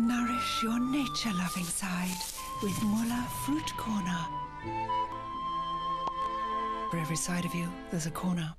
Nourish your nature-loving side with Muller Fruit Corner. For every side of you, there's a corner.